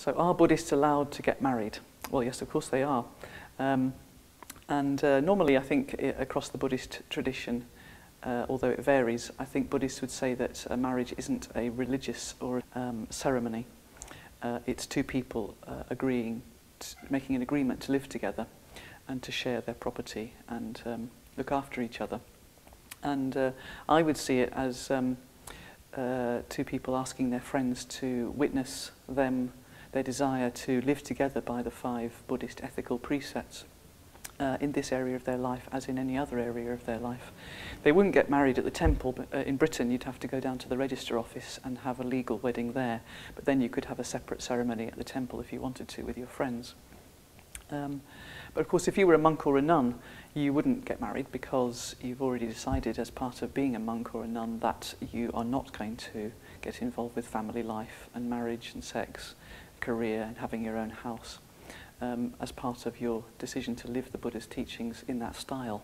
So are Buddhists allowed to get married? Well, yes, of course they are. Um, and uh, normally, I think across the Buddhist tradition, uh, although it varies, I think Buddhists would say that a marriage isn't a religious or um, ceremony. Uh, it's two people uh, agreeing, making an agreement to live together and to share their property and um, look after each other. And uh, I would see it as um, uh, two people asking their friends to witness them, their desire to live together by the five Buddhist ethical precepts uh, in this area of their life as in any other area of their life. They wouldn't get married at the temple, but uh, in Britain you'd have to go down to the register office and have a legal wedding there, but then you could have a separate ceremony at the temple if you wanted to with your friends. Um, but of course, if you were a monk or a nun, you wouldn't get married because you've already decided as part of being a monk or a nun that you are not going to get involved with family life and marriage and sex, career and having your own house um, as part of your decision to live the Buddha's teachings in that style.